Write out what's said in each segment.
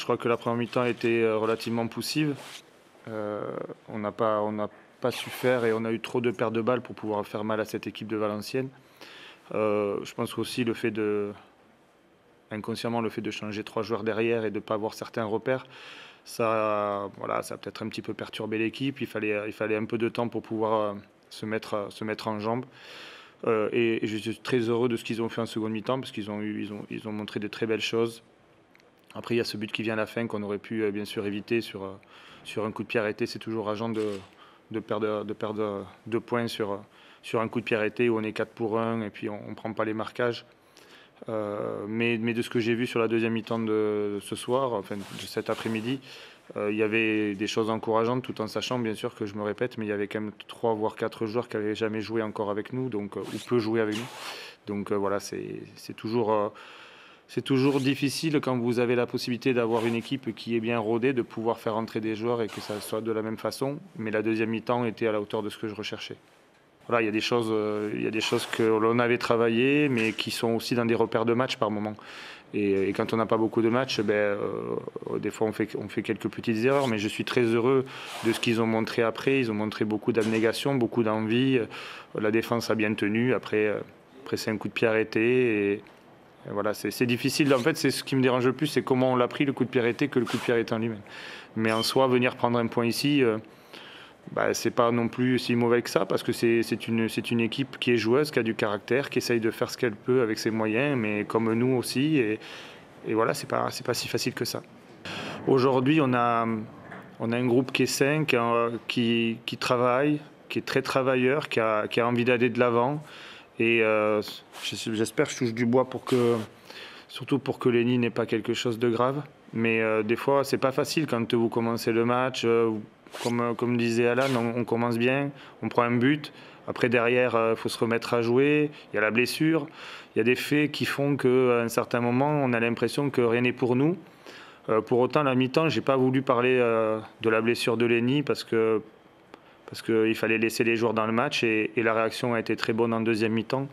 Je crois que la première mi-temps été euh, relativement poussive. Euh, on n'a pas, pas su faire et on a eu trop de pertes de balles pour pouvoir faire mal à cette équipe de Valenciennes. Euh, je pense aussi le fait de, inconsciemment, le fait de changer trois joueurs derrière et de ne pas avoir certains repères, ça, voilà, ça a peut-être un petit peu perturbé l'équipe. Il fallait, il fallait un peu de temps pour pouvoir se mettre, se mettre en jambes. et, je suis très heureux de ce qu'ils ont fait en seconde mi-temps parce qu'ils ont, ils ont, ils ont montré de très belles choses. Après, il y a ce but qui vient à la fin qu'on aurait pu bien sûr éviter sur, sur un coup de pied arrêté. C'est toujours agent de, de perdre, de perdre deux points sur, sur un coup de pied arrêté où on est 4 pour 1 et puis on ne prend pas les marquages. Euh, mais, mais, de ce que j'ai vu sur la deuxième mi-temps de, ce soir, enfin de cet après-midi, euh, il y avait des choses encourageantes tout en sachant bien sûr que je me répète, mais il y avait quand même 3 voire 4 joueurs qui n'avaient jamais joué encore avec nous, donc, euh, ou peu joué avec nous. Donc voilà, c'est toujours c'est toujours difficile quand vous avez la possibilité d'avoir une équipe qui est bien rodée, de pouvoir faire entrer des joueurs et que ça soit de la même façon. Mais la deuxième mi-temps était à la hauteur de ce que je recherchais. Voilà, il y a des choses, euh, il y a des choses que l'on avait travaillées, mais qui sont aussi dans des repères de match par moment. Et, quand on n'a pas beaucoup de matchs, ben, euh, des fois on fait, on fait quelques petites erreurs, mais je suis très heureux de ce qu'ils ont montré après. Ils ont montré beaucoup d'abnégation, beaucoup d'envie. La défense a bien tenu. Après, euh, après c'est un coup de pied arrêté. Voilà, c'est difficile. En fait, c'est ce qui me dérange le plus, c'est comment on l'a pris le coup de pierre été que le coup de pierre été en lui-même. Mais en soi, venir prendre un point ici, euh, bah, c'est pas non plus si mauvais que ça, parce que c'est une, une équipe qui est joueuse, qui a du caractère, qui essaye de faire ce qu'elle peut avec ses moyens, mais comme nous aussi. Et, et voilà, c'est pas, pas si facile que ça. Aujourd'hui, on a, on a un groupe qui est sain, qui, qui, travaille, qui est très travailleur, qui a, qui a envie d'aller de l'avant. Et euh, j'espère, je touche du bois pour que, surtout pour que Lenny n'ait pas quelque chose de grave. Mais euh, des fois, c'est pas facile quand vous commencez le match. Euh, comme, comme disait Alan, on, commence bien, on prend un but. Après, derrière, il faut se remettre à jouer. Il y a la blessure. Il y a des faits qui font qu'à un certain moment, on a l'impression que rien n'est pour nous. pour autant, la mi-temps, j'ai pas voulu parler de la blessure de Lenny parce que parce qu'il fallait laisser les joueurs dans le match et, la réaction a été très bonne en deuxième mi-temps.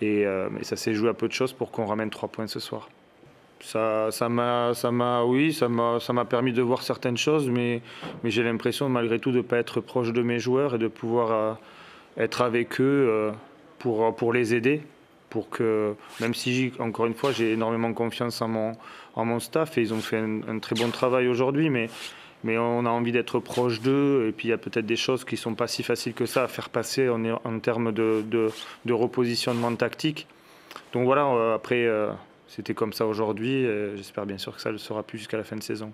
Et, euh, ça s'est joué à peu de choses pour qu'on ramène trois points ce soir. Ça, m'a, ça m'a, oui, ça m'a, permis de voir certaines choses, mais, j'ai l'impression malgré tout de ne pas être proche de mes joueurs et de pouvoir euh, être avec eux euh, pour, les aider. Pour que, même si, encore une fois, j'ai énormément confiance en mon, en mon staff et ils ont fait un, un très bon travail aujourd'hui, mais mais on a envie d'être proche d'eux. Et puis il y a peut-être des choses qui ne sont pas si faciles que ça à faire passer en, termes de, de, repositionnement tactique. Donc voilà, euh, après, euh, c'était comme ça aujourd'hui. J'espère bien sûr que ça le sera plus jusqu'à la fin de saison.